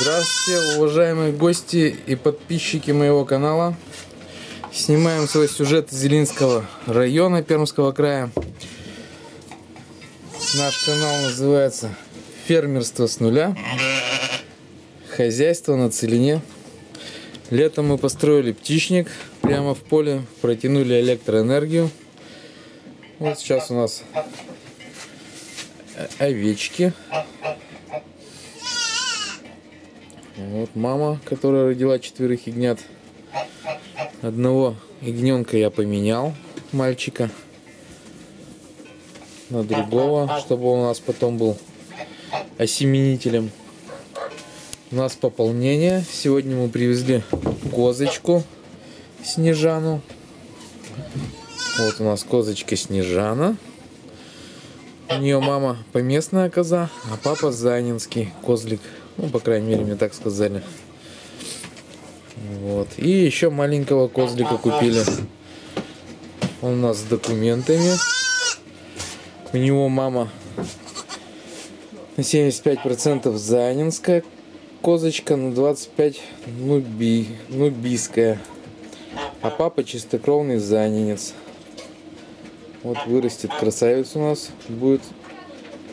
Здравствуйте, уважаемые гости и подписчики моего канала. Снимаем свой сюжет из Зелинского района Пермского края. Наш канал называется «Фермерство с нуля». Хозяйство на целине. Летом мы построили птичник прямо в поле, протянули электроэнергию. Вот сейчас у нас овечки. Вот мама, которая родила четверых ягнят. Одного ягненка я поменял, мальчика, на другого, чтобы он у нас потом был осеменителем. У нас пополнение. Сегодня мы привезли козочку Снежану. Вот у нас козочка Снежана. У нее мама поместная коза, а папа занинский козлик. Ну, по крайней мере, мне так сказали. Вот. И еще маленького козлика купили. Он у нас с документами. У него мама на 75% занинская козочка, на 25% нуби, нубийская. А папа чистокровный занинец. Вот вырастет красавец у нас. Будет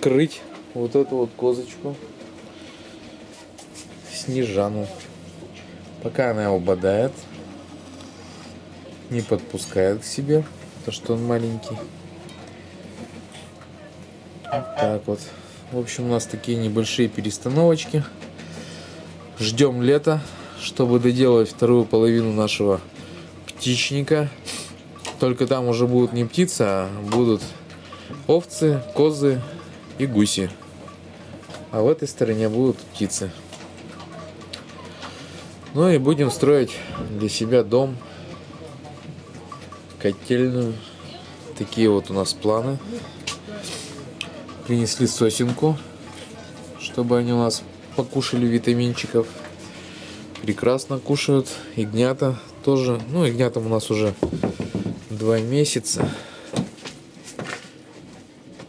крыть вот эту вот козочку. Снежану. Пока она его бодает. Не подпускает к себе. То, что он маленький. Вот так вот. В общем, у нас такие небольшие перестановочки. Ждем лета, чтобы доделать вторую половину нашего птичника. Только там уже будут не птицы, а будут овцы, козы и гуси. А в этой стороне будут птицы. Ну и будем строить для себя дом, котельную. Такие вот у нас планы. Принесли сосенку, чтобы они у нас покушали витаминчиков. Прекрасно кушают. Ягнята тоже. Ну, ягнятам у нас уже два месяца.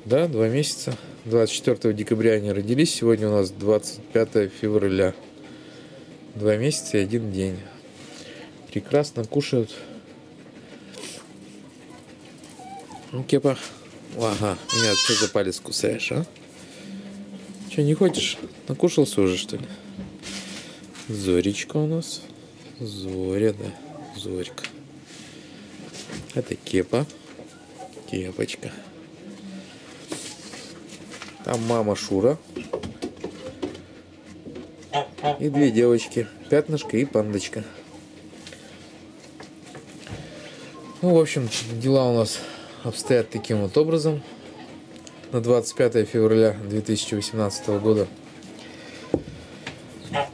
Да, два месяца. 24 декабря они родились. Сегодня у нас 25 февраля. Два месяца и один день. Прекрасно кушают. Ну, Кепа. Ага, меня что за палец кусаешь, а? Че, не хочешь? Накушался уже, что ли? Зоречка у нас. Зоря, да. Зорька. Это кепа. Кепочка. Там мама Шура. И две девочки. Пятнышко и пандочка. Ну, в общем, дела у нас обстоят таким вот образом. На 25 февраля 2018 года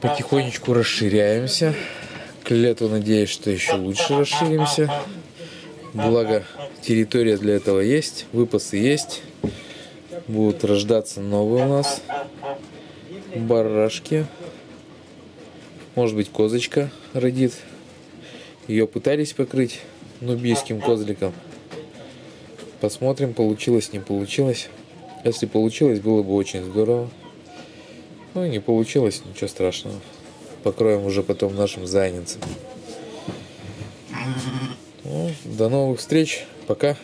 потихонечку расширяемся. К лету надеюсь, что еще лучше расширимся. Благо, территория для этого есть, выпасы есть. Будут рождаться новые у нас барашки. Может быть, козочка родит. Ее пытались покрыть нубийским козликом. Посмотрим, получилось, не получилось. Если получилось, было бы очень здорово. Ну, не получилось, ничего страшного. Покроем уже потом нашим зайницам. Ну, до новых встреч. Пока.